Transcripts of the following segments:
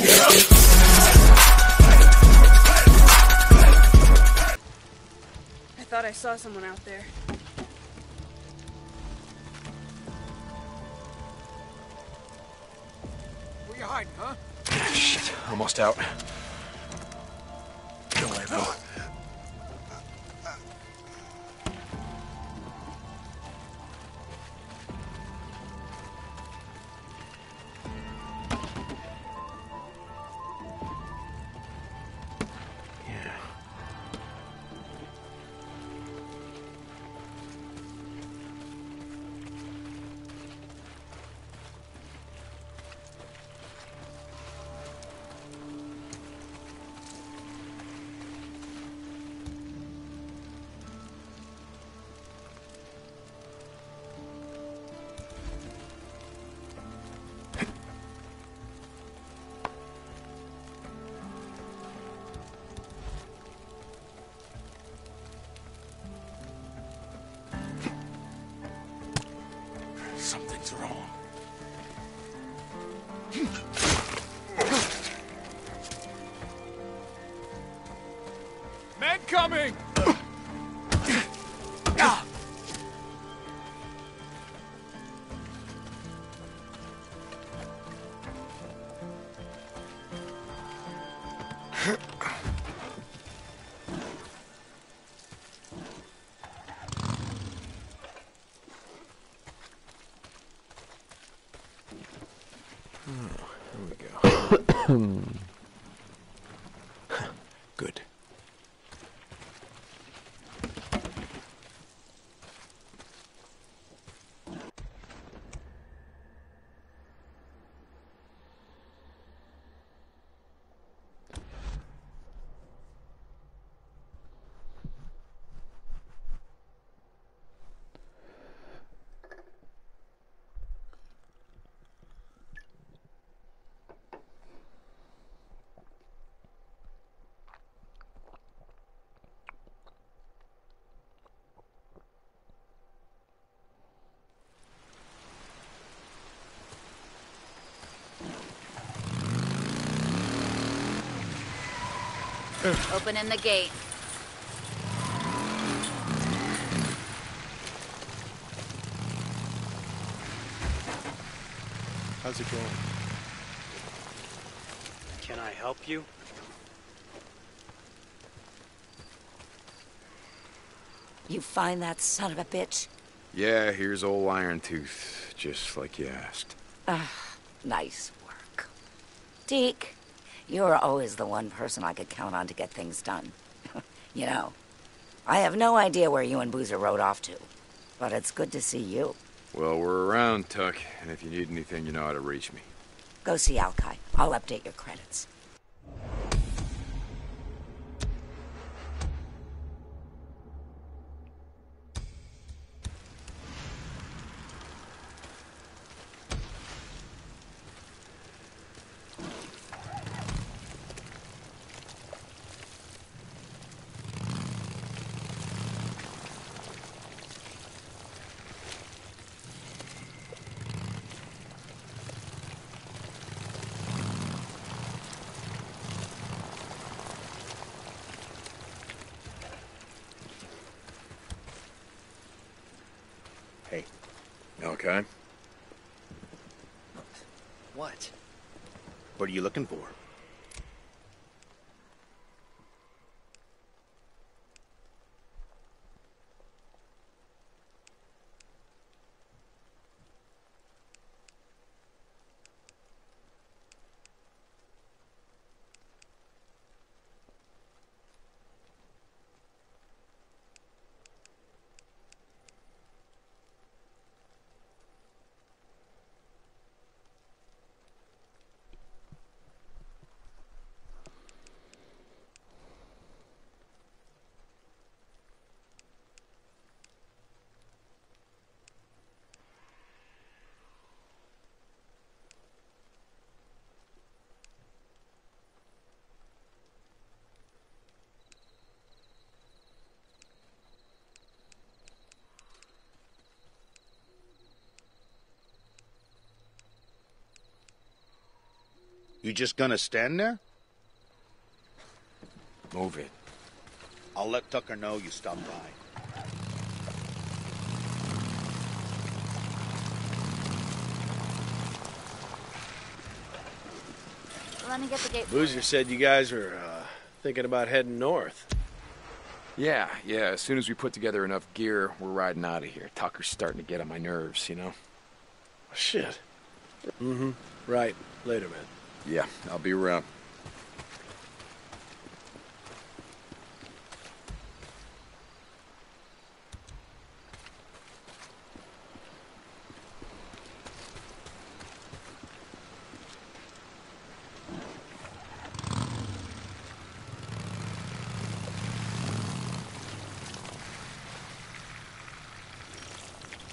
I thought I saw someone out there. Where you hiding, huh? Shit, almost out. Don't worry, Bill. Opening the gate. How's it going? Can I help you? You find that son of a bitch? Yeah, here's old Iron Tooth, just like you asked. Ah, nice work. Deke, you're always the one person I could count on to get things done. you know, I have no idea where you and Boozer rode off to, but it's good to see you. Well, we're around, Tuck, and if you need anything, you know how to reach me. Go see Alkai. I'll update your credits. You just gonna stand there? Move it. I'll let Tucker know you stopped by. Let me get the gate. Boozer said you guys were uh, thinking about heading north. Yeah, yeah. As soon as we put together enough gear, we're riding out of here. Tucker's starting to get on my nerves, you know? Shit. Mm-hmm. Right. Later, man. Yeah, I'll be around.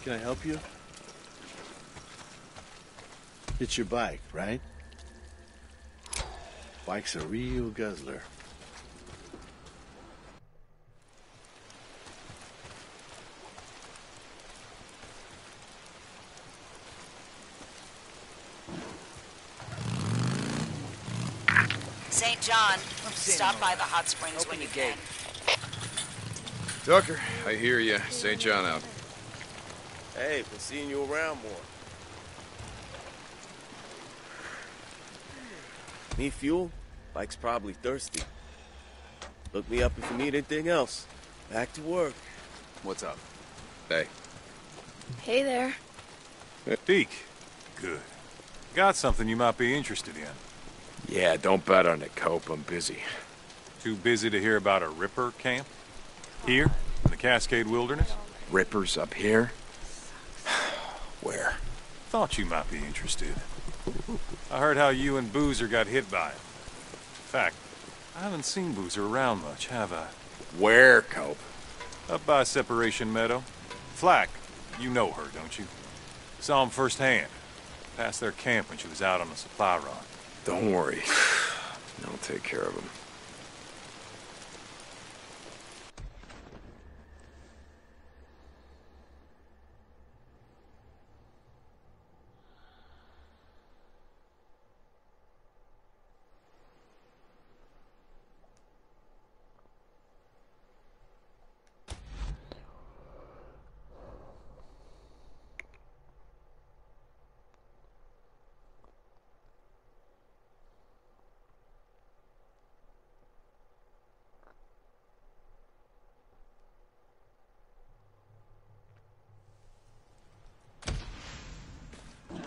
Can I help you? It's your bike, right? Bike's a real guzzler. St. John, stop by the hot springs when you can. Tucker, I hear you. St. John out. Hey, been seeing you around more. Need fuel? Bike's probably thirsty. Look me up if you need anything else. Back to work. What's up? Hey. Hey there. Deke. Good. Got something you might be interested in. Yeah, don't bet on it, Cope. I'm busy. Too busy to hear about a Ripper camp? Here, in the Cascade Wilderness? Rippers up here? Where? Thought you might be interested. I heard how you and Boozer got hit by it. In fact, I haven't seen Boozer around much, have I? Where, Cope? Up by Separation Meadow. Flack, you know her, don't you? Saw him firsthand. Past their camp when she was out on a supply run. Don't worry. I'll take care of him.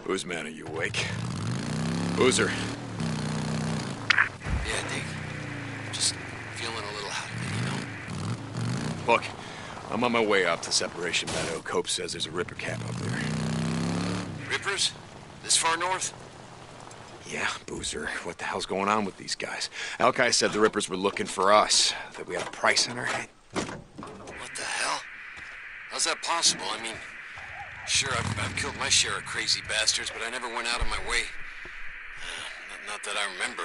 Whose man are you awake? Boozer. Yeah, Dick. Just feeling a little out of it, you know? Look, I'm on my way out to Separation Meadow. Cope says there's a Ripper camp up there. Rippers? This far north? Yeah, Boozer. What the hell's going on with these guys? Alkai said the Rippers were looking for us. That we had a price on our head. What the hell? How's that possible? I mean, sure, I've, I've killed my share of crazy bastards, but I never went out of my way. Uh, not, not that I remember.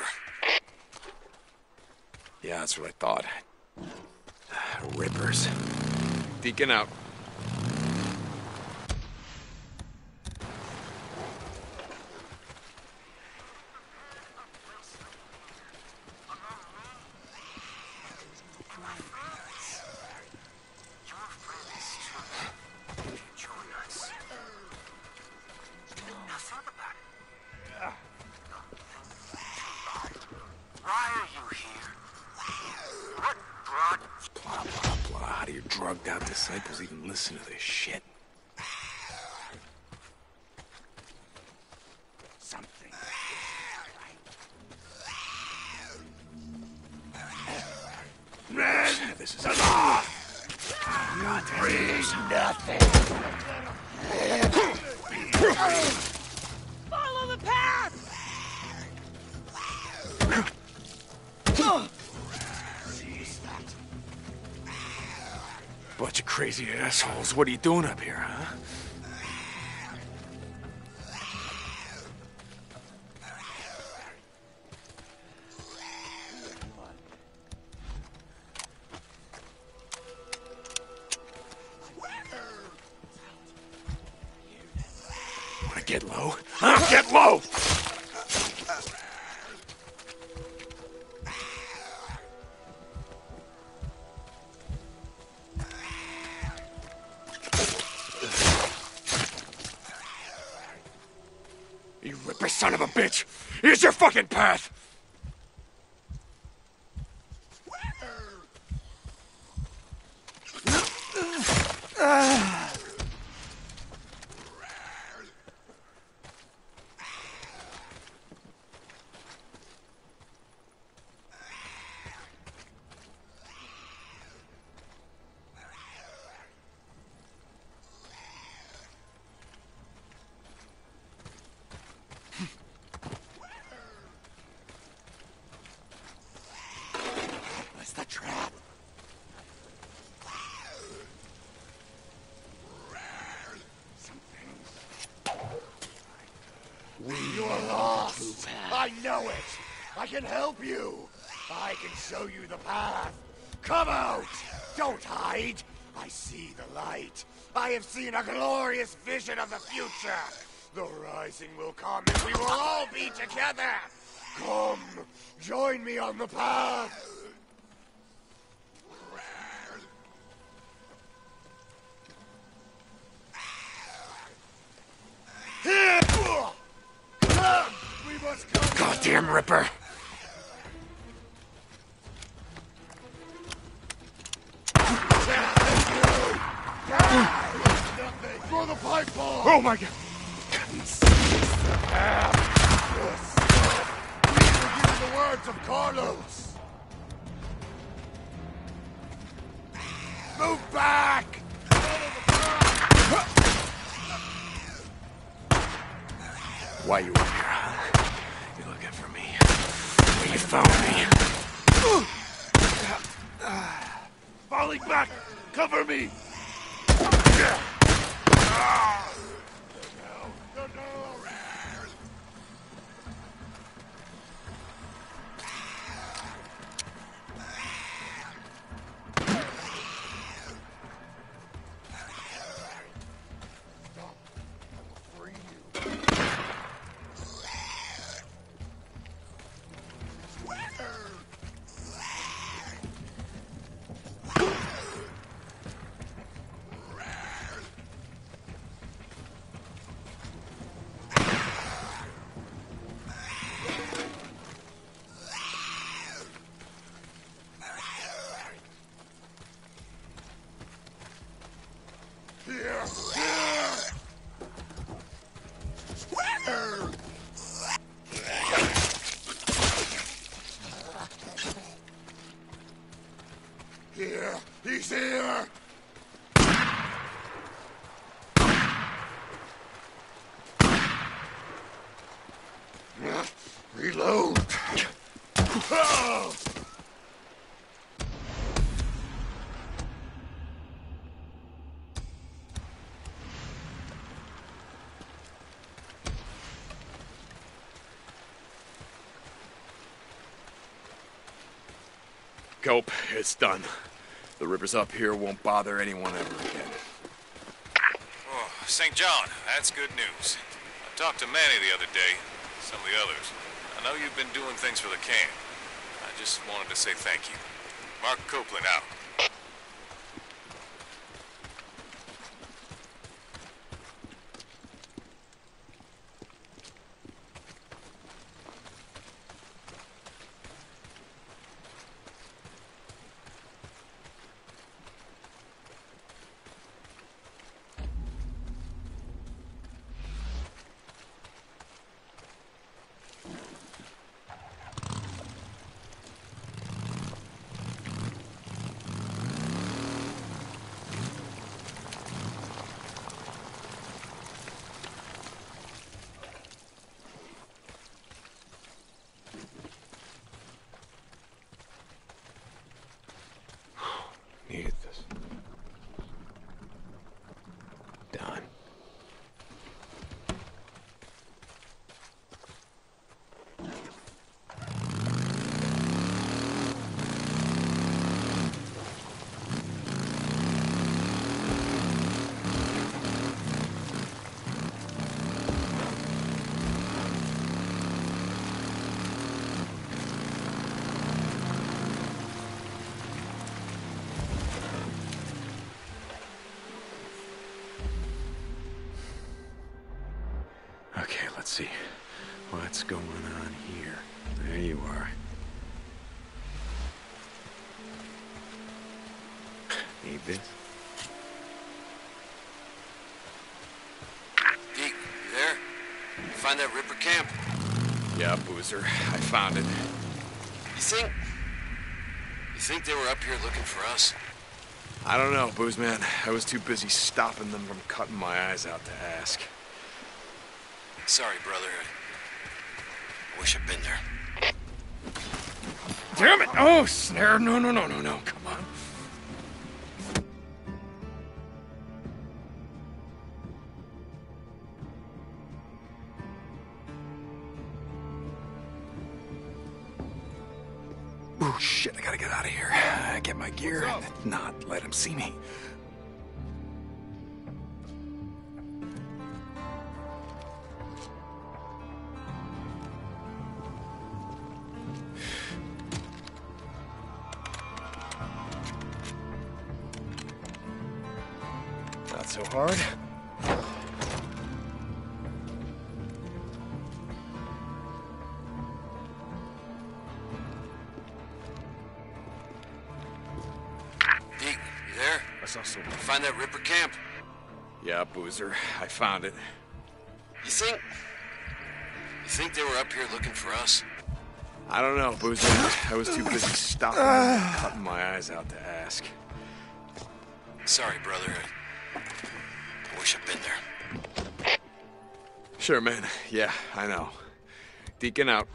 Yeah, that's what I thought. Rippers. Deacon out. What are you doing up here, You ripper son of a bitch! Here's your fucking path! What's the trap? You are lost. I know it. I can help you. I can show you the path. Come out. Don't hide. I see the light. I have seen a glorious vision of the future. The rising will come and we will all be together. Come, join me on the path. Here! Come, we must. Goddamn ripper! Bomb. Cope, it's done. The rippers up here won't bother anyone ever again. Oh, St. John, that's good news. I talked to Manny the other day, some of the others. I know you've been doing things for the camp. I just wanted to say thank you. Mark Copeland out. Need this? Deke, you there? You find that Ripper camp? Yeah, Boozer. I found it. You think... You think they were up here looking for us? I don't know, Boozman. I was too busy stopping them from cutting my eyes out to ask. Sorry, brother. I wish I'd been there. Damn it! Oh, snare! No, no, no, no, no. Come found it. You think... You think they were up here looking for us? I don't know, Boozer. I was too busy stopping and cutting my eyes out to ask. Sorry, brother. I, I wish I'd been there. Sure, man. Yeah, I know. Deacon out.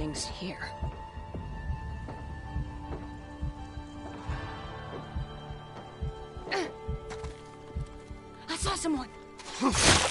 Something's here. I saw someone.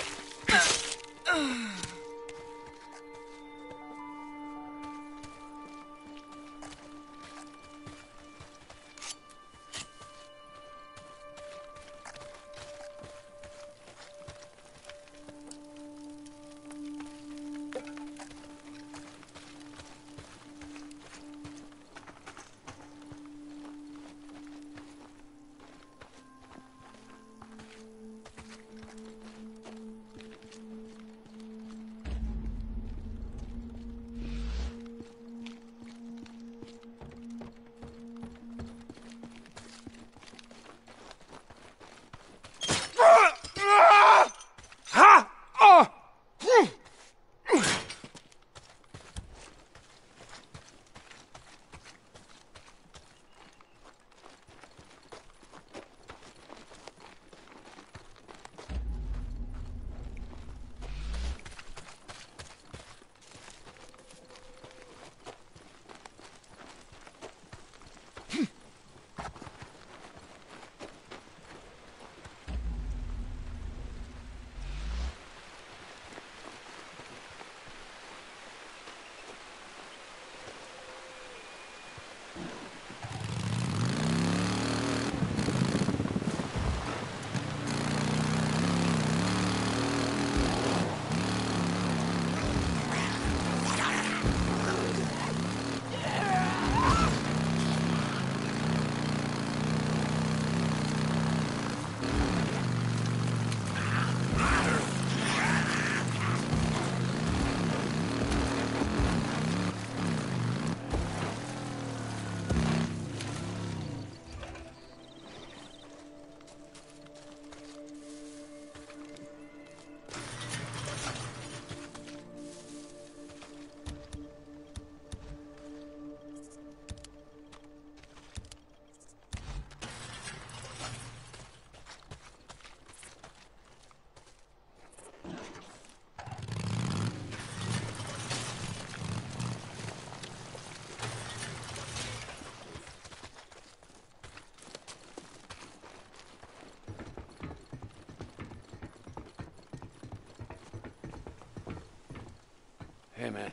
Hey, man.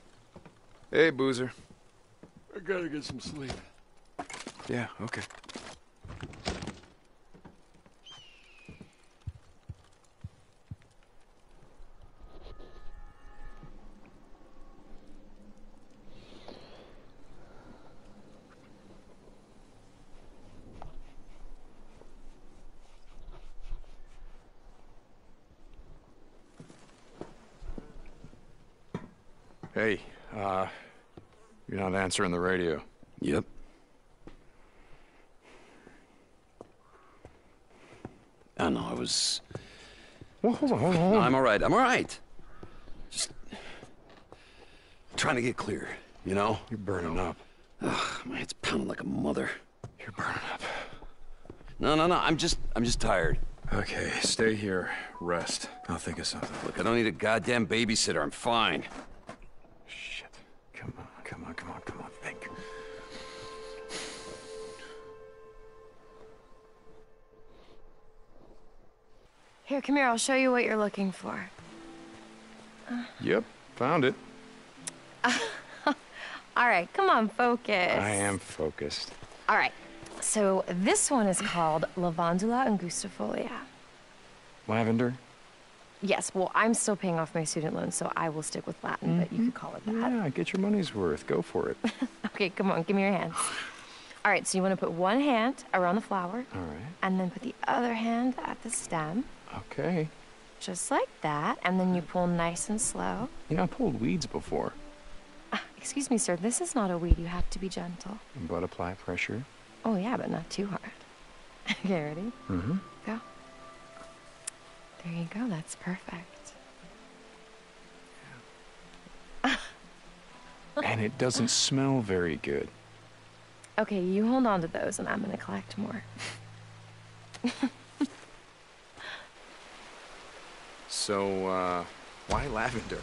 Hey, Boozer. I gotta get some sleep. Yeah, okay. Hey, uh, you're not answering the radio. Yep. I know, I was... Well, hold on, hold on, hold No. I'm all right. I'm all right. Just trying to get clear, you know? You're burning up. Ugh, my head's pounding like a mother. You're burning up. No, no, no. I'm just, I'm just tired. Okay, stay here. Rest. I'll think of something. Look, I don't need a goddamn babysitter. I'm fine. Come here. I'll show you what you're looking for. Uh. Yep, found it. All right, come on, focus. I am focused. All right. So this one is called Lavandula angustifolia. Lavender? Yes, well, I'm still paying off my student loan, so I will stick with Latin, but you mm-hmm. could call it that. Yeah, get your money's worth. Go for it. Okay, come on, give me your hands. All right, so you want to put one hand around the flower, All right. and then put the other hand at the stem, Okay. just like that, and then you pull nice and slow. You know, I pulled weeds before. Ah, excuse me, sir, this is not a weed. You have to be gentle. But apply pressure. Oh, yeah, but not too hard. okay, ready? Mm-hmm. Go. There you go, that's perfect. And it doesn't smell very good. Okay, you hold on to those, and I'm gonna collect more. So, uh, why lavender?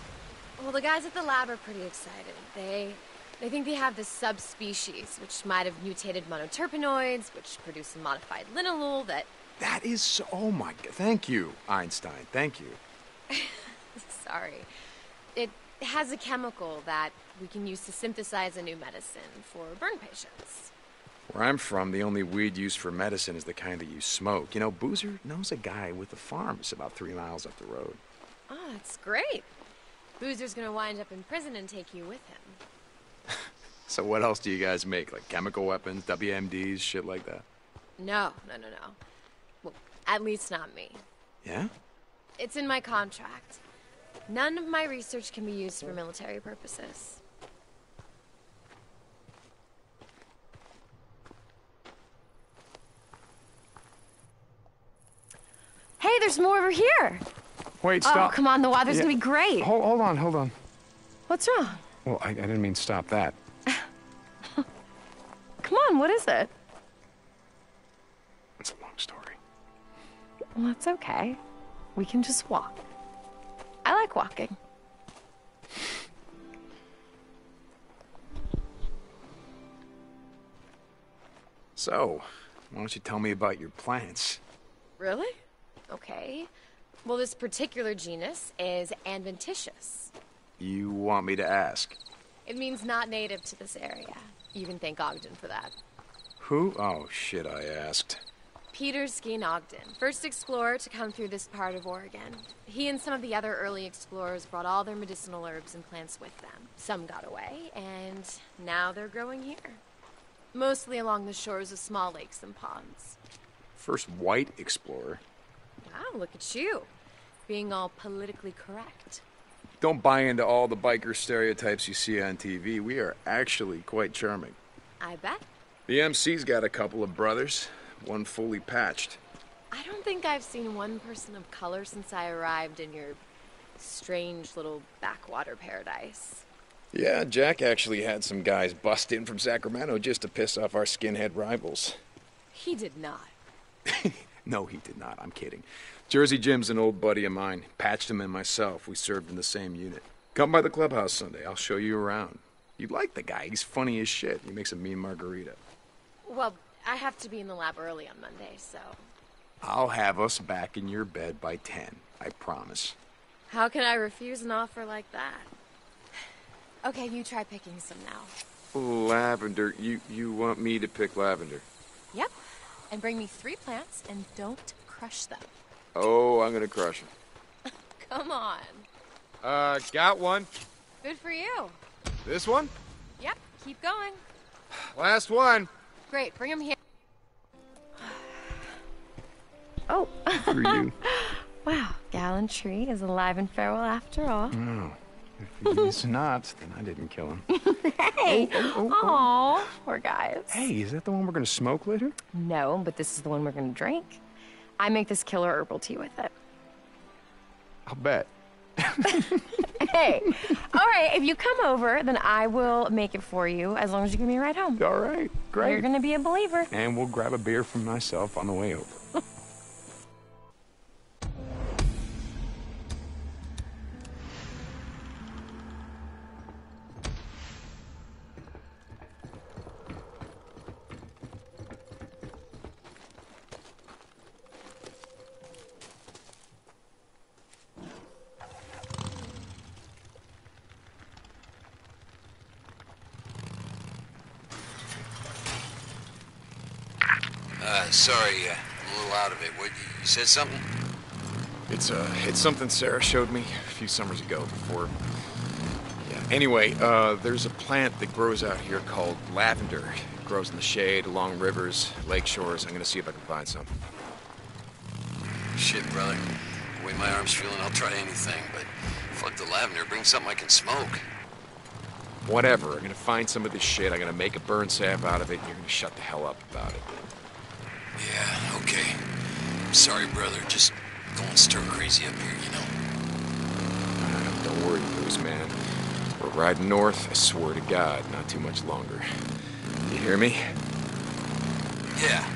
Well, the guys at the lab are pretty excited. They they think they have this subspecies, which might have mutated monoterpenoids, which produce a modified linalool that. That is so. Oh my god. Thank you, Einstein. Thank you. Sorry. It has a chemical that we can use to synthesize a new medicine for burn patients. Where I'm from, the only weed used for medicine is the kind that you smoke. You know, Boozer knows a guy with a farm. It's about three miles up the road. Oh, that's great. Boozer's gonna wind up in prison and take you with him. So what else do you guys make? Like chemical weapons, WMDs, shit like that? No, no, no, no. Well, at least not me. Yeah? It's in my contract. None of my research can be used for military purposes. Hey, there's more over here. Wait, Oh, stop. come on, the water's Yeah. gonna be great. Hold, hold on, hold on. What's wrong? Well, I, I didn't mean stop that. Come on, what is it? It's a long story. Well, that's okay. We can just walk. I like walking. So, why don't you tell me about your plants? Really? Okay. Well, this particular genus is adventitious. You want me to ask? It means not native to this area. You can thank Ogden for that. Who? Oh, shit, I asked. Peter Skene Ogden, first explorer to come through this part of Oregon. He and some of the other early explorers brought all their medicinal herbs and plants with them. Some got away, and now they're growing here. Mostly along the shores of small lakes and ponds. First white explorer. Wow, look at you. Being all politically correct. Don't buy into all the biker stereotypes you see on TV. We are actually quite charming. I bet. The MC's got a couple of brothers, one fully patched. I don't think I've seen one person of color since I arrived in your strange little backwater paradise. Yeah, Jack actually had some guys bust in from Sacramento just to piss off our skinhead rivals. He did not. No, he did not. I'm kidding. Jersey Jim's an old buddy of mine. Patched him and myself. We served in the same unit. Come by the clubhouse Sunday. I'll show you around. You'd like the guy. He's funny as shit. He makes a mean margarita. Well, I have to be in the lab early on Monday, so. I'll have us back in your bed by 10. I promise. How can I refuse an offer like that? Okay, you try picking some now. Lavender. You you want me to pick lavender? Yep. And bring me three plants and don't crush them. Oh, I'm gonna crush them. Come on. Uh, got one. Good for you. This one? Yep, keep going. Last one. Great, bring them here. Oh. For you. wow, Gallantry is alive and farewell after all. No. If he's not, then I didn't kill him. Hey! Oh, oh, oh, oh, Aw, poor guys. Hey, is that the one we're gonna smoke later? No, but this is the one we're gonna drink. I make this killer herbal tea with it. I'll bet. Hey, all right, if you come over, then I will make it for you as long as you give me a ride home. All right, great. You're gonna be a believer. And we'll grab a beer for myself on the way over. Sorry, uh, I'm a little out of it. What, you said something? It's uh, it's something Sarah showed me a few summers ago before. Yeah. Anyway, uh, there's a plant that grows out here called lavender. It grows in the shade, along rivers, lake shores. I'm gonna see if I can find some. Shit, brother. The way my arm's feeling, I'll try anything, but fuck the lavender. Bring something I can smoke. Whatever. I'm gonna find some of this shit. I'm gonna make a burn sap out of it, and you're gonna shut the hell up about it. Yeah, okay. Sorry, brother. Just going stir crazy up here, you know. Don't worry, Bruce, man. We're riding north. I swear to God, not too much longer. You hear me? Yeah,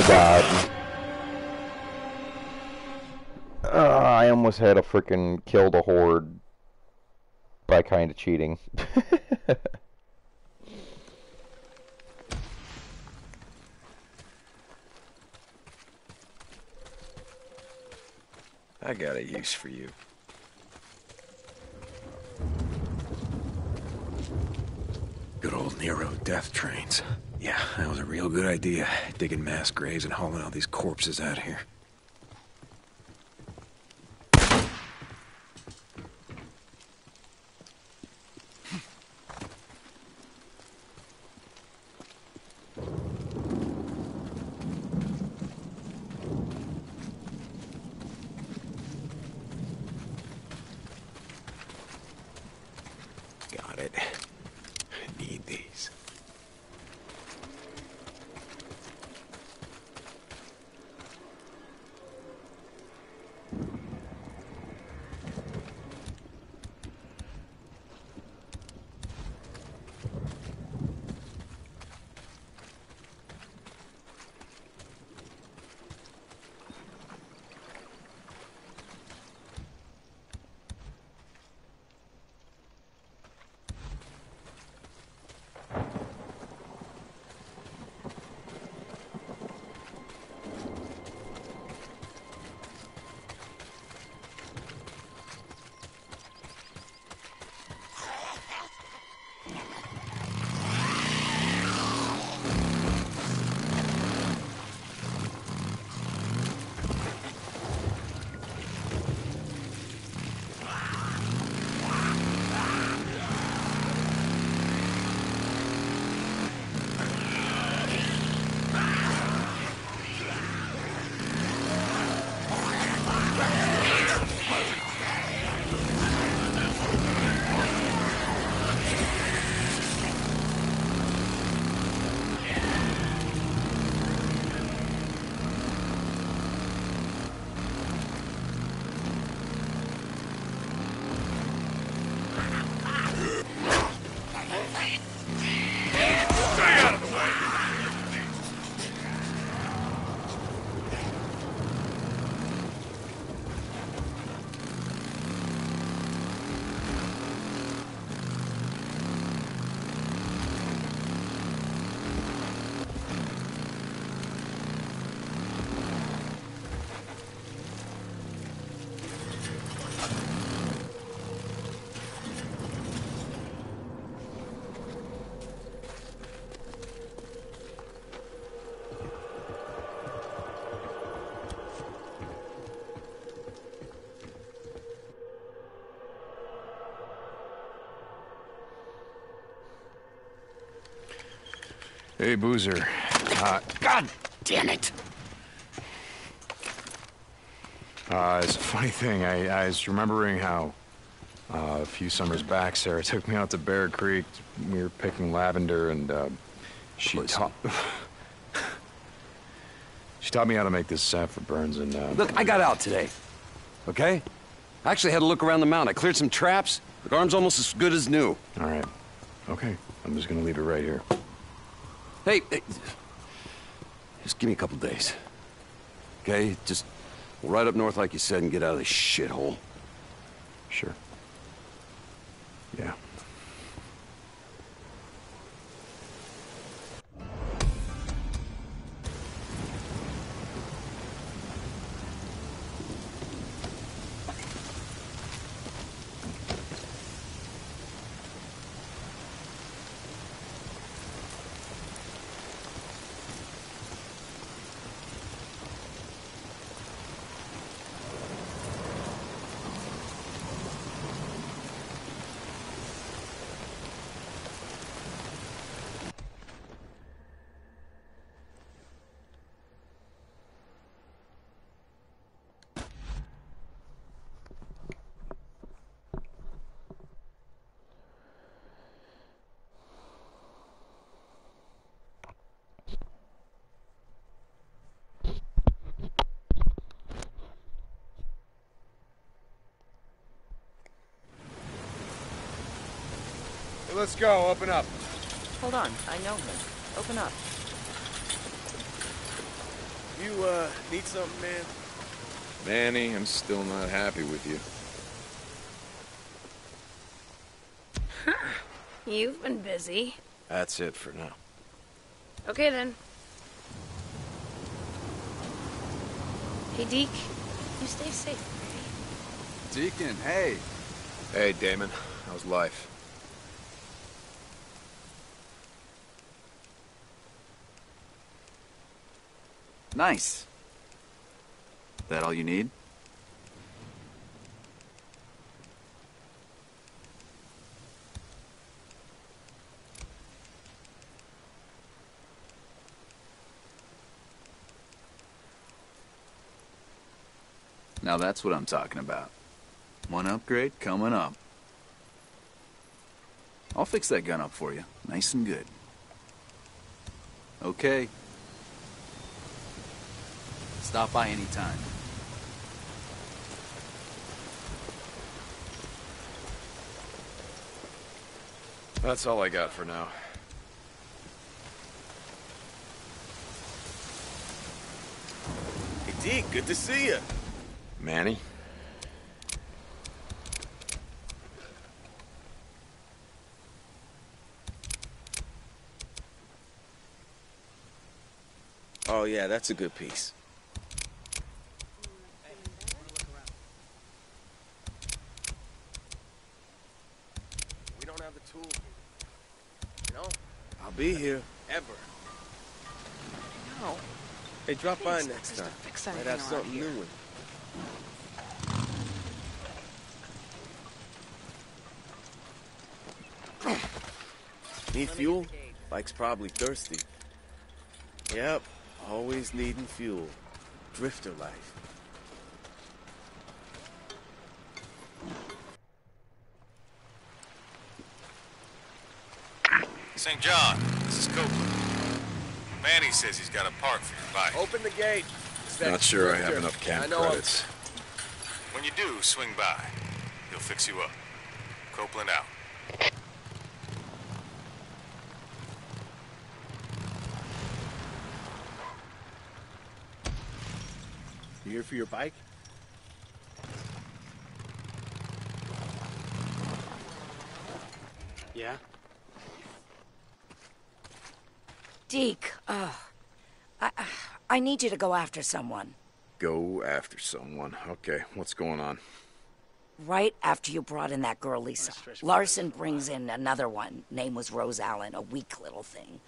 my god. Uh, I almost had a freaking kill the horde by kind of cheating. I got a use for you. Good old Nero death trains. Yeah, that was a real good idea, digging mass graves and hauling all these corpses out here. Hey, Boozer. Uh, God damn it! uh, it's a funny thing. I, I was remembering how uh, a few summers back, Sarah took me out to Bear Creek. We were picking lavender, and uh, she taught she taught me how to make this sap for burns. And uh, Look, I got out today. Okay? I actually had a look around the mountain. I cleared some traps. The arm's almost as good as new. all right, okay. I'm just gonna leave it right here. Hey, hey, just give me a couple days. Okay? Just we'll ride up north like you said and get out of this shithole. Sure. Yeah. Let's go. Open up. Hold on, I know him. Open up. You, uh, need something, man? Manny, I'm still not happy with you. Huh. You've been busy. That's it for now. Okay then. Hey, Deke. You stay safe, okay? Deacon, hey. Hey, Damon. How's life? Nice. That all you need? Now that's what I'm talking about. One upgrade coming up. I'll fix that gun up for you, nice and good. Okay. Stop by anytime. That's all I got for now. Hey, Deke, good to see you. Manny? Oh, yeah, that's a good piece. We don't have the tools. You know? I'll be here. Ever. No. Hey, drop by Thanks, next time. fix Might have something here. new. Need fuel? Bike's probably thirsty. Yep, always needing fuel. Drifter life. St. John, this is Copeland. Manny says he's got a part for your bike. Open the gate. Not sure I have enough camp I know him. credits. When you do, swing by. He'll fix you up. Copeland out. You here for your bike? Yeah? Deke, uh, I, I need you to go after someone. Go after someone. Okay, what's going on? Right after you brought in that girl, Lisa, Larson brings in another one. Name was Rose Allen, a weak little thing.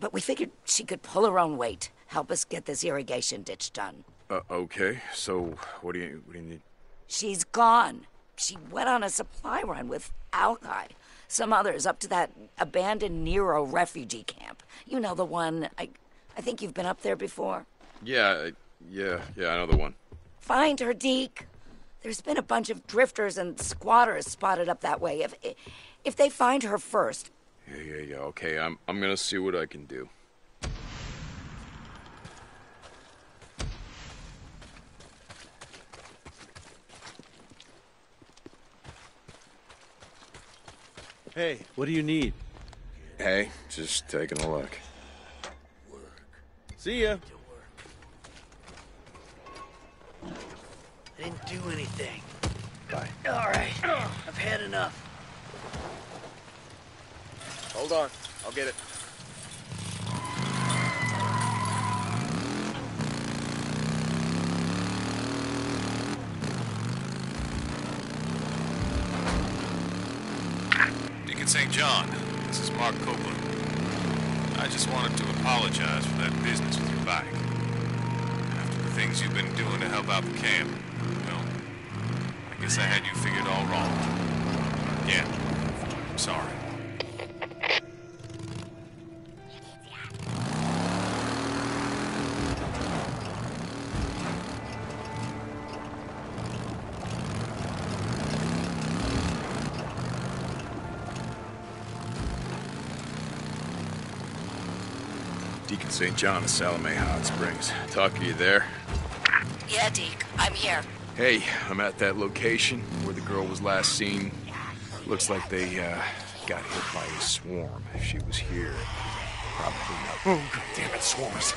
But we figured she could pull her own weight, help us get this irrigation ditch done. Uh, okay, so what do you what do you need? She's gone. She went on a supply run with Alkai. Some others up to that abandoned Nero refugee camp. You know the one. I, I think you've been up there before. Yeah, yeah, yeah, I know the one. Find her, Deke. There's been a bunch of drifters and squatters spotted up that way. If if they find her first, Yeah, yeah, yeah. Okay, I'm I'm gonna see what I can do. Hey, what do you need? Hey, just taking a look. Work. See ya. I didn't do anything. Bye. All right, I've had enough. Hold on. I'll get it. St. John, this is Mark Copeland. I just wanted to apologize for that business with your bike. After the things you've been doing to help out the camp, well, I guess I had you figured all wrong. Yeah, I'm sorry. St. John of Salome Hot Springs. Talk to you there? yeah, Deke, I'm here. Hey, I'm at that location where the girl was last seen. Looks like they uh, got hit by a swarm. If she was here, probably not. Oh, God damn it, swarms.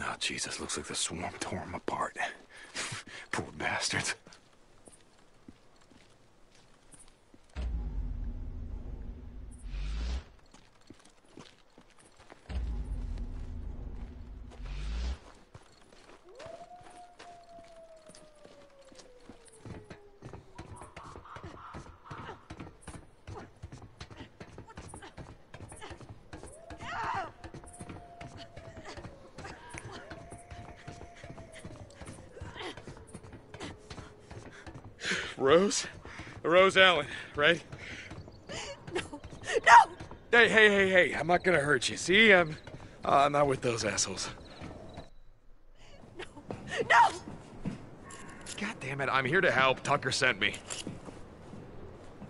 Oh, Jesus, looks like the swarm tore him apart. Poor bastards. Rose? Rose Allen, right? No! Hey, hey, hey, hey, I'm not gonna hurt you. See, I'm, uh, I'm not with those assholes. No! No! God damn it, I'm here to help. Tucker sent me.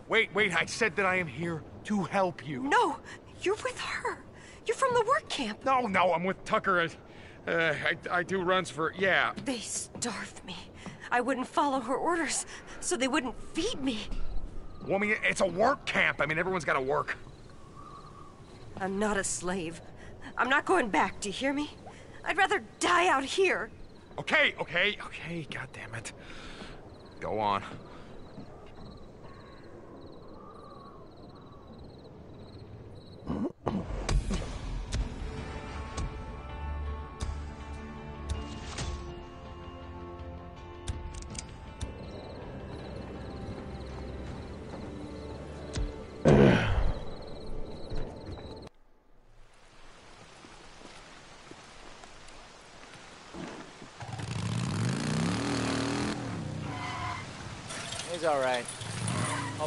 Wait, wait, I said that I am here to help you. No! You're with her! You're from the work camp! No, no, I'm with Tucker. and, Uh, I, I do runs for, yeah. They starved me. I wouldn't follow her orders, so they wouldn't feed me. Well, I mean, it's a work camp. I mean, everyone's gotta work. I'm not a slave. I'm not going back, do you hear me? I'd rather die out here. Okay, okay, okay, god damn it. Go on.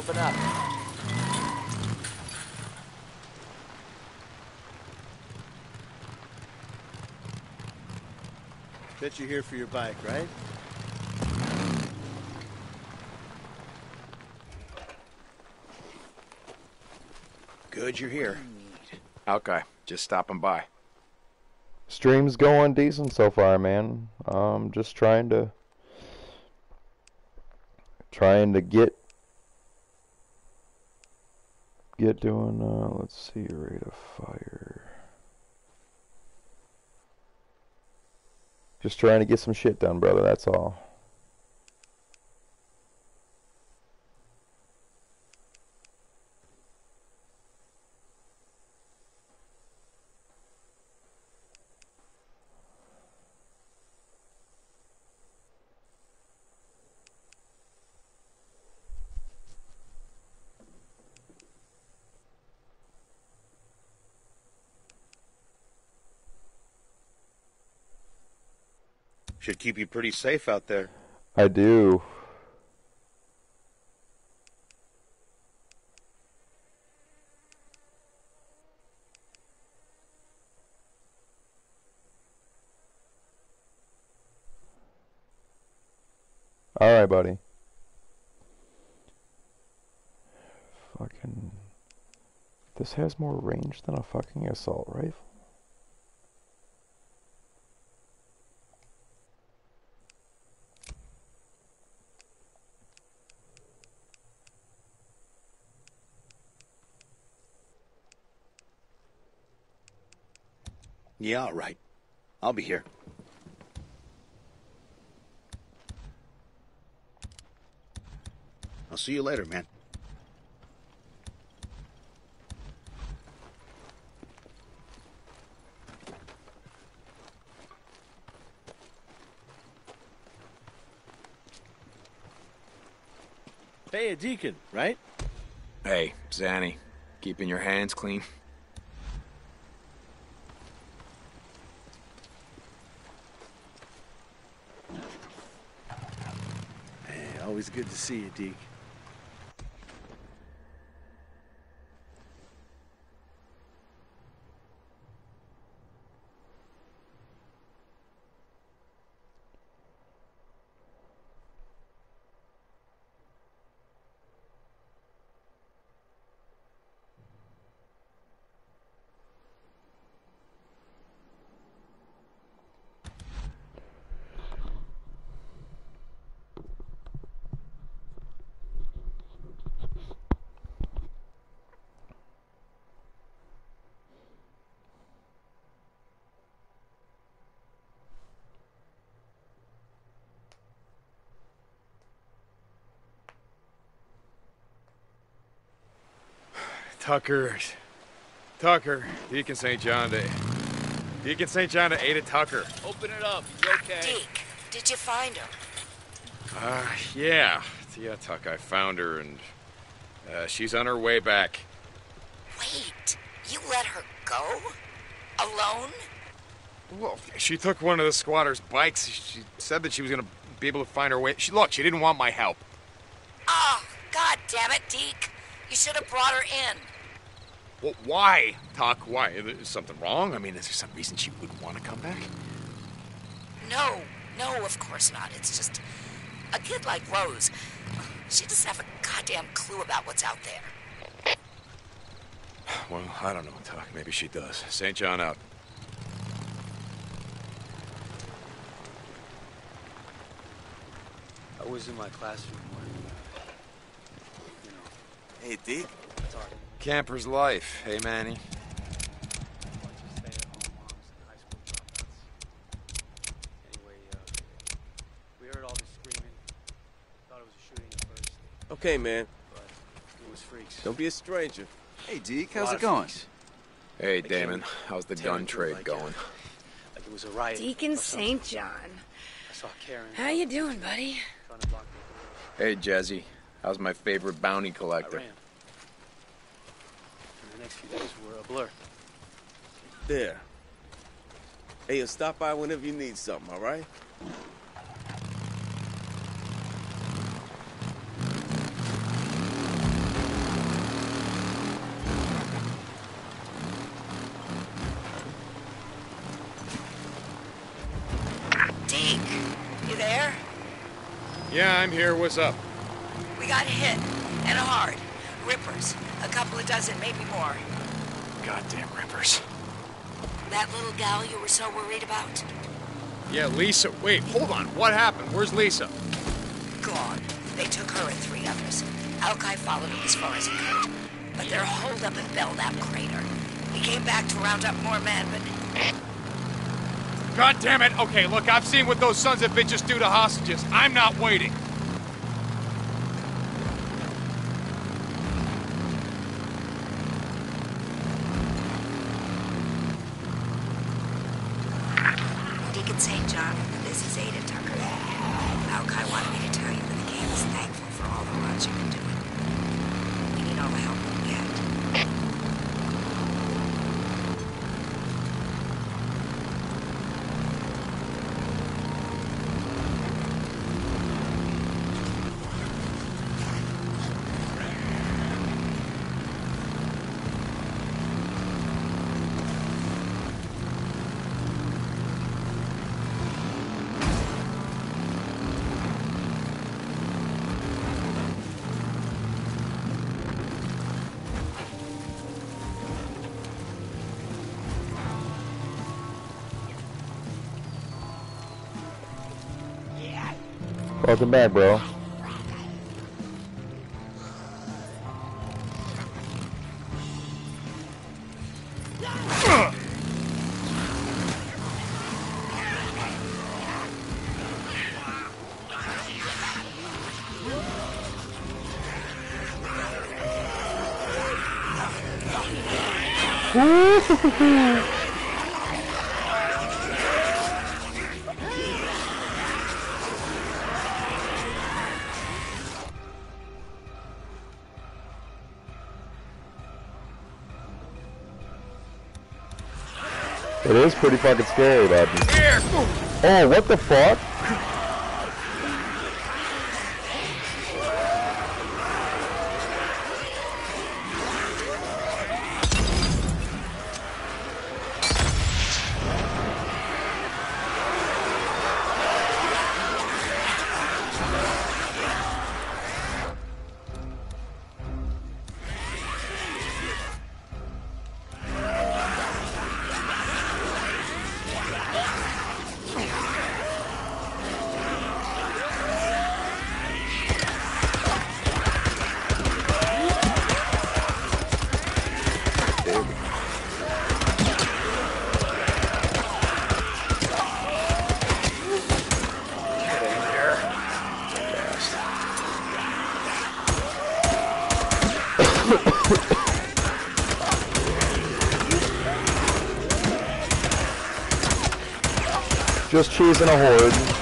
Open up. Bet you're here for your bike, right? Good you're here. Okay, just stopping by. Stream's going decent so far, man. I'm um, just trying to trying to get get doing. Uh, let's see, rate of fire. Just trying to get some shit done, brother. That's all. Should keep you pretty safe out there. I do. All right, buddy. Fucking. This has more range than a fucking assault rifle. Yeah, all right. I'll be here. I'll see you later, man. Hey, a deacon, right? Hey, Zanny, keeping your hands clean. Hey, always good to see you, Deke. Tucker. Tucker. Deacon St. John to... Deacon St. John to Ada Tucker. Open it up. You okay? Deke, did you find her? Uh, yeah. Yeah, Tuck, I found her, and... Uh, she's on her way back. Wait, you let her go? Alone? Well, she took one of the squatters' bikes. She said that she was gonna be able to find her way... She, look, she didn't want my help. Oh, god damn it, Deke. You should have brought her in. Well, why, Tuck? Why? Is something wrong? I mean, is there some reason she wouldn't want to come back? No, no, of course not. It's just a kid like Rose. She doesn't have a goddamn clue about what's out there. Well, I don't know, Tuck. Maybe she does. St. John out. I was in my classroom when, you know, Hey, Deke. sorry, Camper's life. Hey, Manny. bunch of stay-at-home moms and high school dropouts. Anyway, uh, we heard all this screaming. Thought it was a shooting at first, Okay, man. it was freaks. Don't be a stranger. Hey, Deke, how's it going? freaks. Hey, Damon. How's the gun trade like, uh, going? Like it was a riot. Deacon. St. John. I saw Karen How you doing, buddy? trying to block the Hey, Jazzy. How's my favorite bounty I collector? Ran. And the next few days were a blur. There. Hey, you stop by whenever you need something, all right? Deke, you there? Yeah, I'm here. What's up? We got hit, and hard. Rippers. A couple of dozen, maybe more. Goddamn rippers. That little gal you were so worried about? Yeah, Lisa. Wait, hold on. What happened? Where's Lisa? Gone. They took her and three others. Alkai followed them as far as he could. But they're holed up in Belknap Crater. He came back to round up more men, but God damn it. Okay, look, I've seen what those sons of bitches do to hostages. I'm not waiting. Welcome back, bro. Pretty fucking scary, bud. Oh, what the fuck? Just cheesing a horde.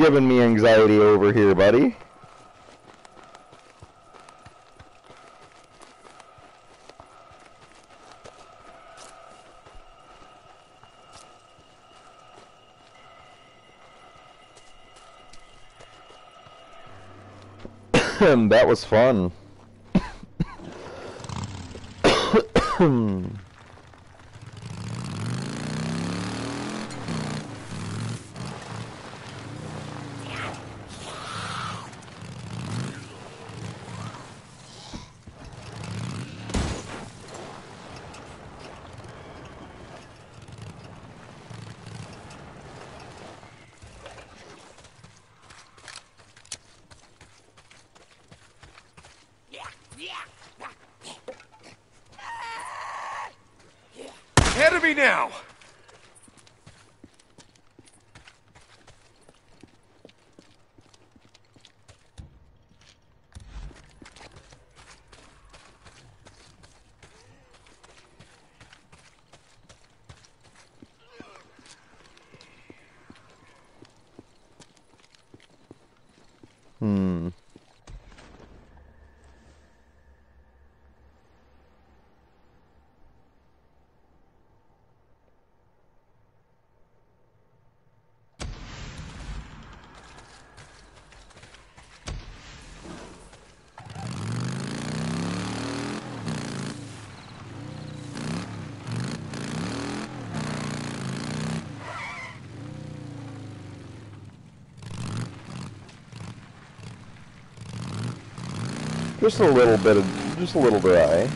Giving me anxiety over here, buddy. that was fun. Ahead of me now! Hmm. Just a little bit of, just a little dry.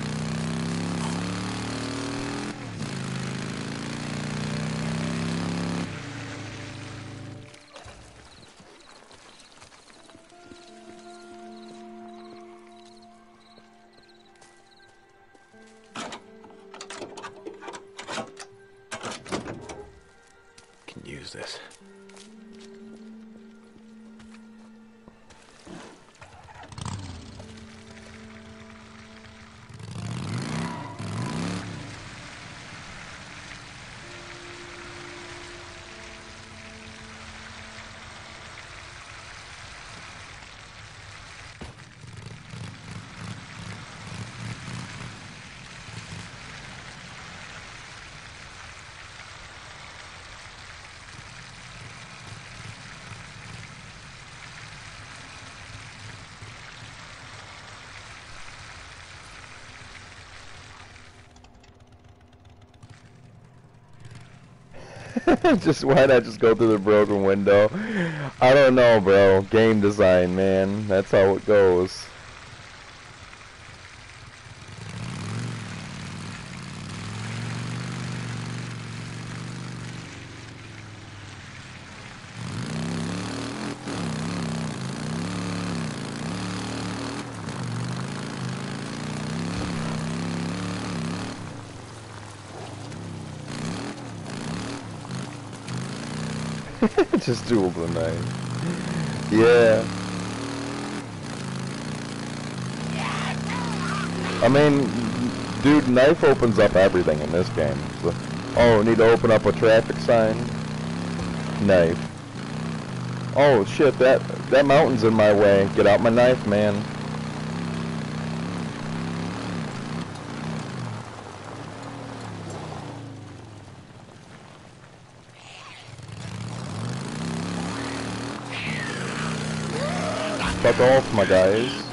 just why not just go through the broken window? I don't know, bro. Game design, man. That's how it goes. Just duel the knife. Yeah. I mean, dude, knife opens up everything in this game. So, oh, need to open up a traffic sign. Knife. Oh shit, that that mountain's in my way. Get out my knife, man. Off, my guys.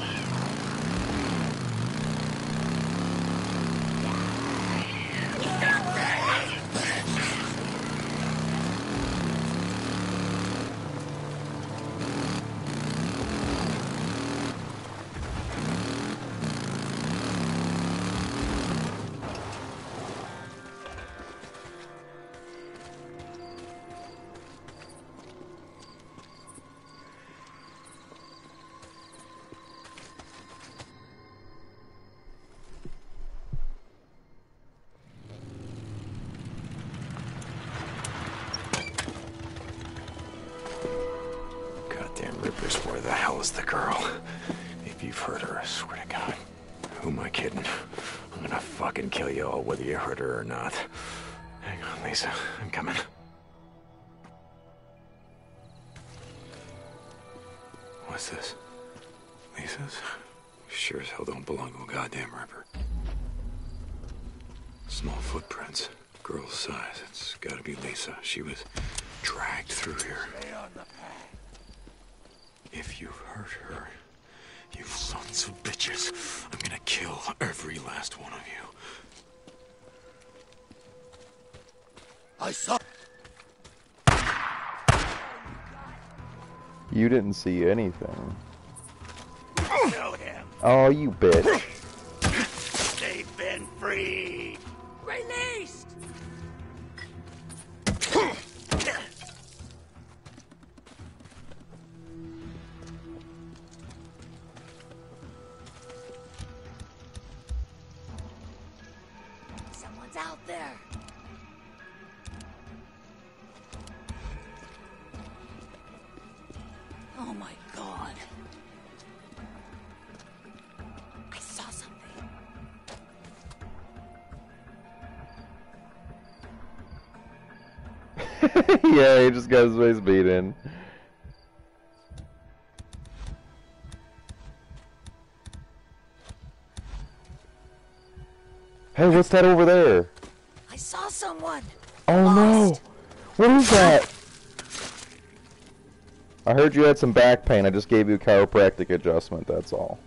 Didn't see anything. Oh, you bitch. yeah, he just got his face beat in. Hey, what's that over there? I saw someone. Oh no! What is that? I heard you had some back pain. I just gave you a chiropractic adjustment, that's all.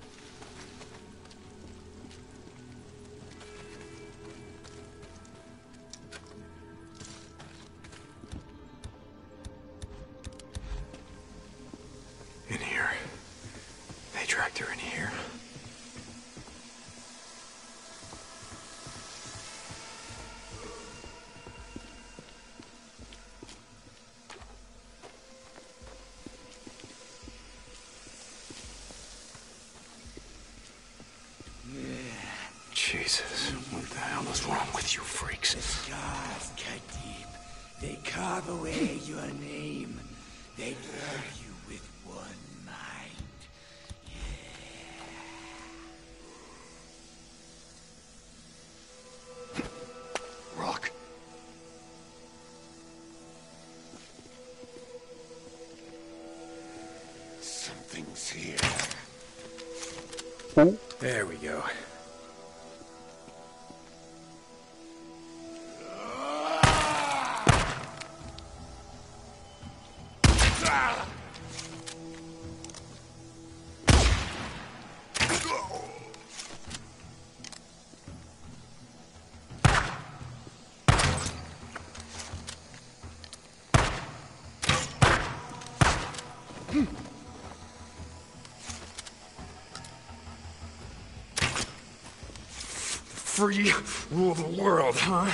Free rule the world, huh?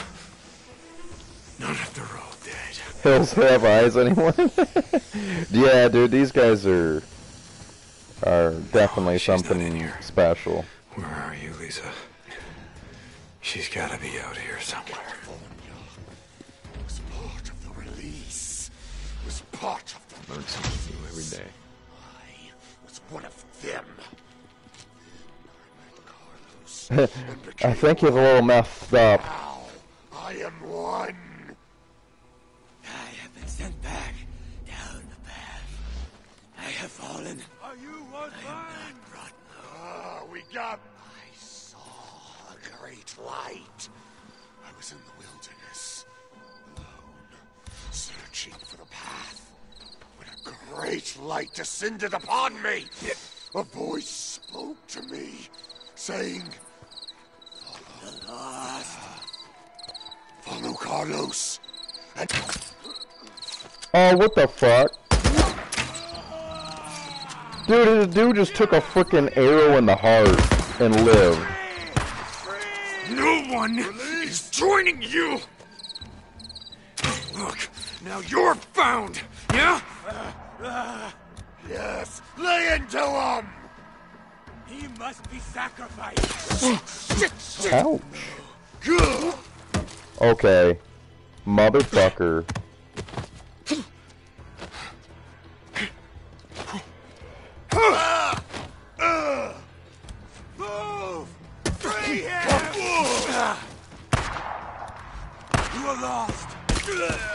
Not if they're all dead. Hills have eyes, anyone? yeah, dude, these guys are are definitely oh, something special. Where are you, Lisa? She's gotta be out here somewhere. I think you're a little messed up. I am one. I have been sent back down the path. I have fallen. Are you one I am not brought Ah, we got. I saw a great light. I was in the wilderness, alone, searching for the path. When a great light descended upon me, a voice spoke to me, saying, "Follow the lost. Follow Carlos." And Oh, what the fuck? Dude, dude just took a freaking arrow in the heart and lived. No one is joining you! Look, now you're found, yeah? Uh, uh, yes, lay into him. He must be sacrificed. Ouch. Okay. Motherfucker. You are lost.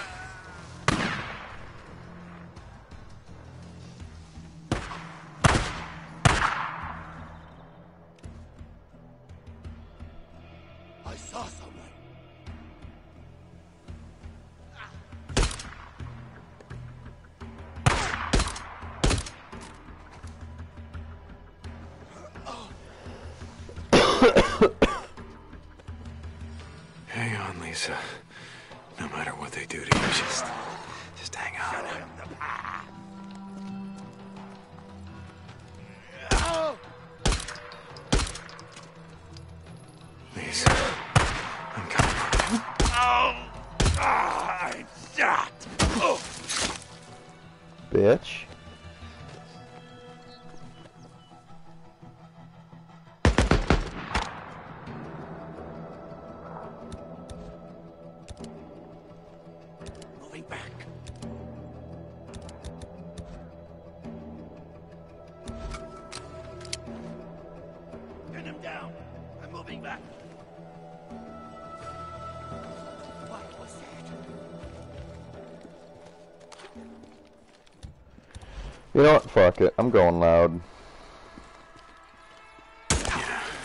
Fuck it. I'm going loud.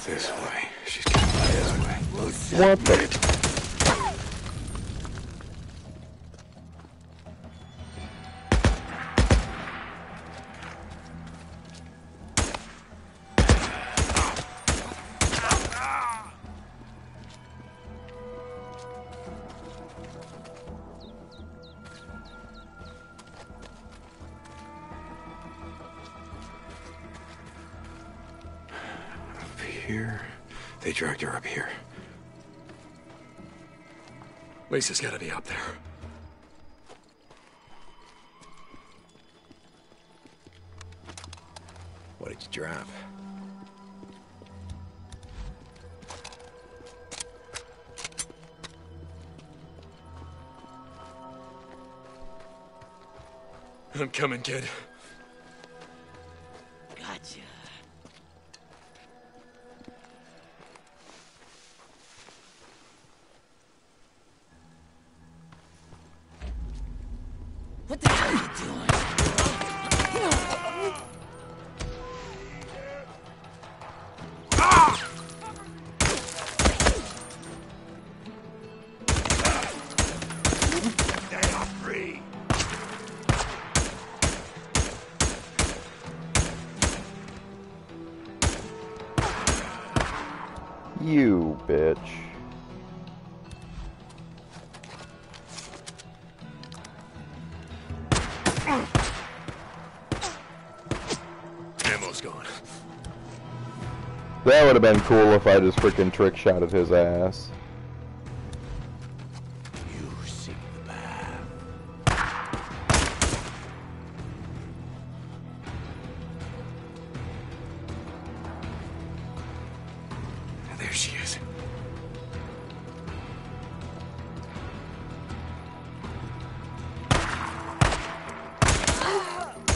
This way. She's coming this way. What the? Lisa's gotta be would have been cool if I just freaking trick shot at his ass. You seek the path. There she is.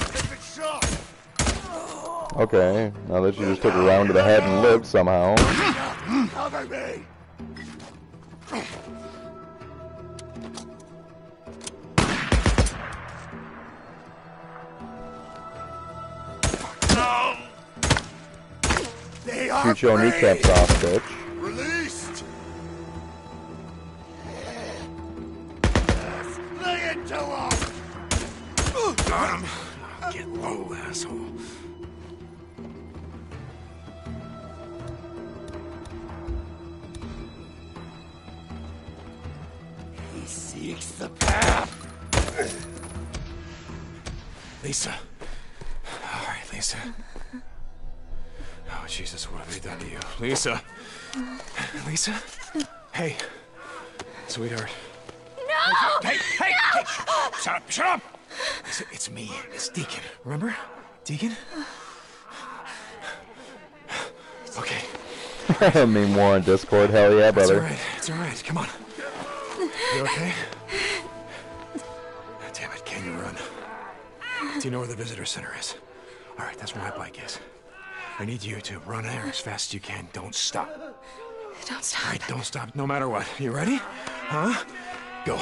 Take it shot. Okay, now that you just took a round to the head somehow. Cover me. No. They are Shoot your free. kneecaps off, bitch. Released. Lay it to us. Got him. Get low, asshole. Lisa. All right, Lisa. Oh, Jesus, what have they done to you? Lisa. Lisa? Hey. Sweetheart. No! Hey, hey, hey! Shut up, shut up! It's, it's me. It's Deacon. Remember? Deacon? Okay. I mean, more on Discord. Hell yeah, brother. It's all brother. It's all right. Come on. You okay? You know where the visitor center is? All right, that's where my bike is. I need you to run there as fast as you can. Don't stop. Don't stop. All right, don't stop, no matter what. You ready? Huh? Go.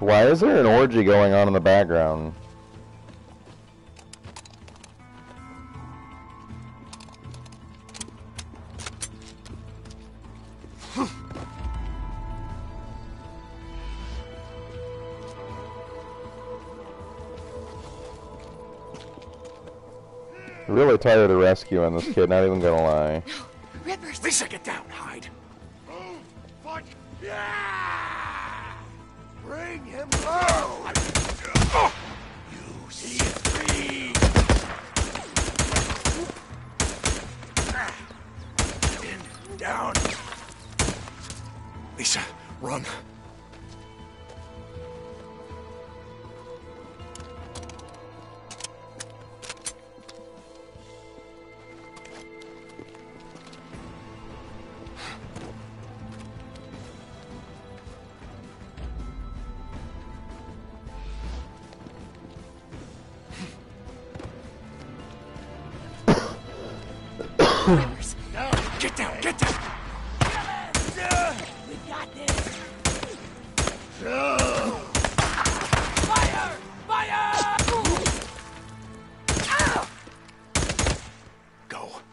Why is there an orgy going on in the background? Really tired of rescuing this kid, not even gonna lie. Rippers. Lisa, get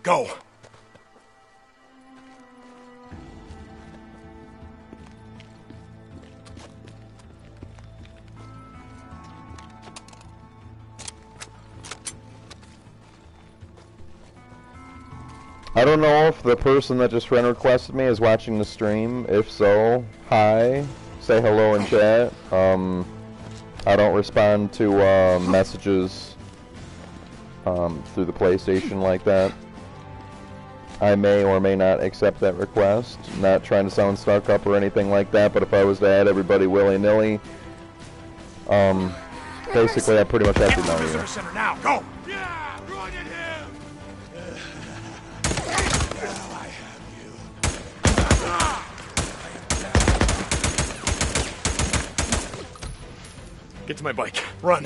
Go. I don't know if the person that just friend requested me is watching the stream. If so, hi. Say hello in chat. Um, I don't respond to uh, messages um, through the PlayStation like that. I may or may not accept that request. Not trying to sound stuck up or anything like that, but if I was to add everybody willy-nilly, um, basically I pretty much have to know you. Go. Yeah! I have you. Get to my bike. Run.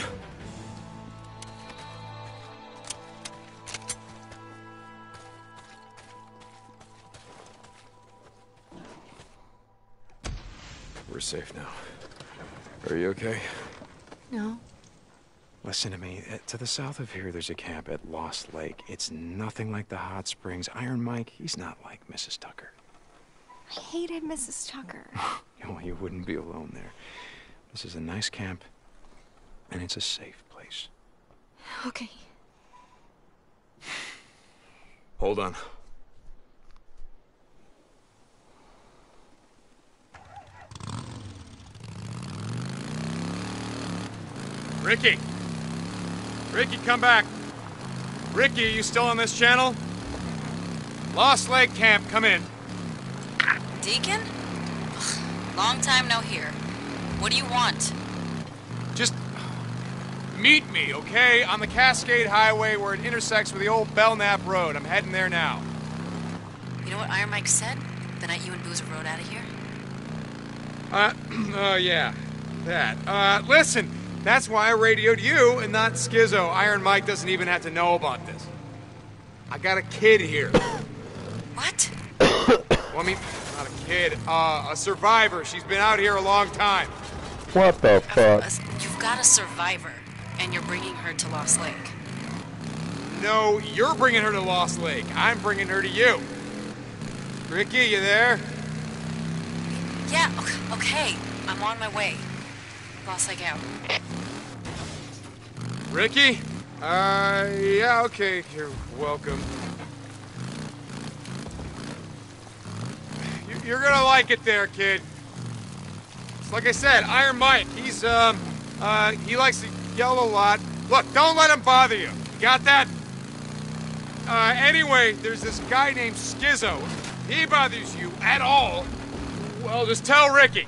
Safe now. Are you okay? No. Listen to me. Uh, To the south of here, there's a camp at Lost Lake. It's nothing like the hot springs. Iron Mike, he's not like Mrs. Tucker. I hated Mrs. Tucker. Well, you wouldn't be alone there. This is a nice camp, and it's a safe place. Okay. Hold on. Ricky! Ricky, come back! Ricky, are you still on this channel? Lost Lake Camp, come in. Deacon? Long time no hear. What do you want? Just meet me, okay? On the Cascade Highway where it intersects with the old Belknap Road. I'm heading there now. You know what Iron Mike said the night you and Boozer rode out of here? Uh, oh yeah, that. Uh, listen, that's why I radioed you and not Skizzo. Iron Mike doesn't even have to know about this. I got a kid here. What? Well, I mean, not a kid, uh, a survivor. She's been out here a long time. What the fuck? You've got a survivor, and you're bringing her to Lost Lake. No, you're bringing her to Lost Lake. I'm bringing her to you. Ricky, you there? Yeah, okay. I'm on my way. Lost Lake out. Ricky? Uh, yeah, okay. You're welcome. You- You're gonna like it there, kid. It's like I said, Iron Mike. He's um, uh, he likes to yell a lot. Look, don't let him bother you. You got that? Uh, anyway, there's this guy named Skizzo. He bothers you at all, well, just tell Ricky.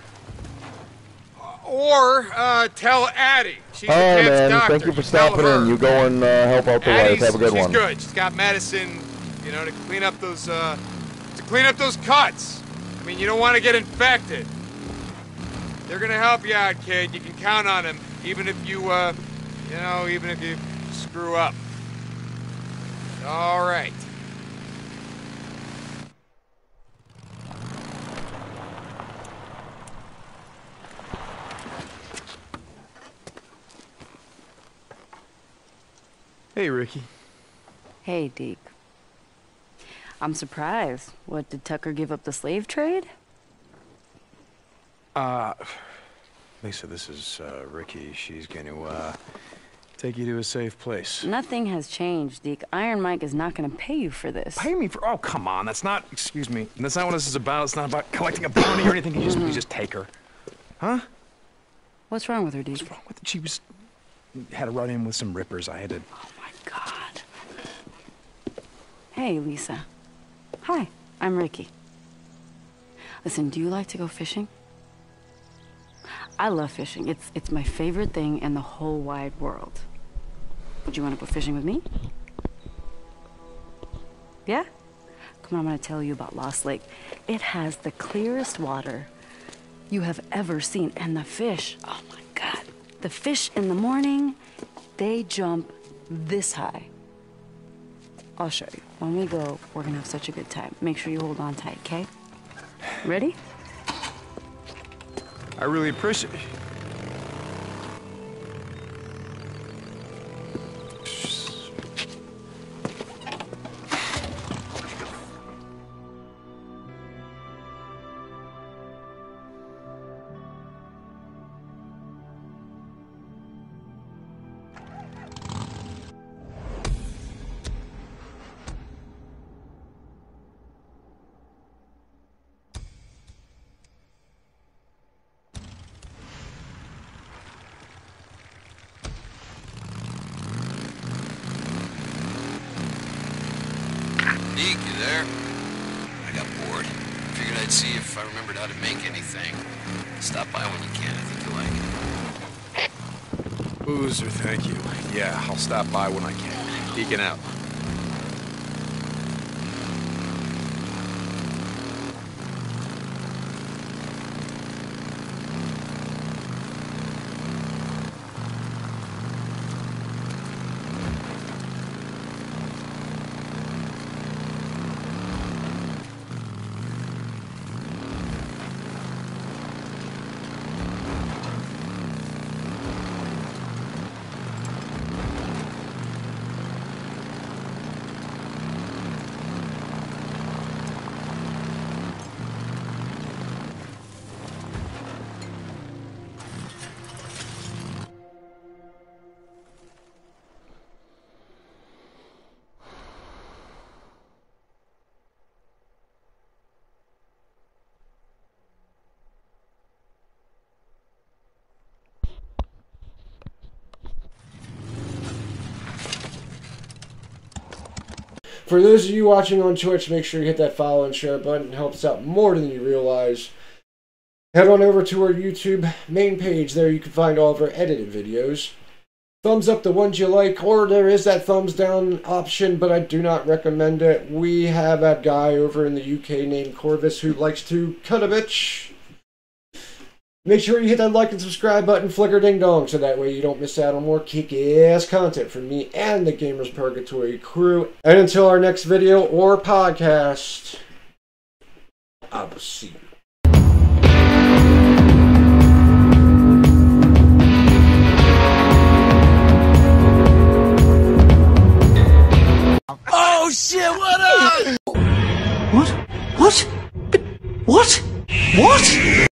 Or uh, tell Addie. She's Alright, man. doctor. Thank you for stopping in. You go and uh, help out the wife. Have a good she's one. good. She's got medicine, you know, to clean up those uh, to clean up those cuts. I mean, you don't want to get infected. They're gonna help you out, kid. You can count on them, even if you, uh, you know, even if you screw up. All right. Hey, Ricky. Hey, Deke. I'm surprised. What, did Tucker give up the slave trade? Uh, Lisa, this is uh, Ricky. She's going to uh, take you to a safe place. Nothing has changed, Deke. Iron Mike is not going to pay you for this. Pay me for? Oh, come on. That's not. Excuse me. That's not what this is about. It's not about collecting a bounty or anything. You just, you just take her, huh? What's wrong with her, Deke? What's wrong with it? She was had a run in with some rippers. I had to. Hey, Lisa. Hi, I'm Ricky. Listen, do you like to go fishing? I love fishing. It's it's my favorite thing in the whole wide world. Would you want to go fishing with me? Yeah? Come on, I'm gonna tell you about Lost Lake. It has the clearest water you have ever seen, and the fish. Oh my God! The fish in the morning, they jump this high. I'll show you. When we go, we're gonna have such a good time. Make sure you hold on tight, okay? Ready? I really appreciate. Deke, you there? I got bored. Figured I'd see if I remembered how to make anything. Stop by when you can. I think you'll like it. Boozer, thank you. Yeah, I'll stop by when I can. Deacon out. For those of you watching on Twitch, make sure you hit that follow and share button. It helps out more than you realize. Head on over to our YouTube main page. There you can find all of our edited videos. Thumbs up the ones you like, or there is that thumbs down option, but I do not recommend it. We have that guy over in the UK named Corvus who likes to cut a bitch. Make sure you hit that like and subscribe button, flicker ding dong, so that way you don't miss out on more kick ass content from me and the Gamers Purgatory crew. And until our next video or podcast, I will see you. Oh shit, what up? What? What? What? What?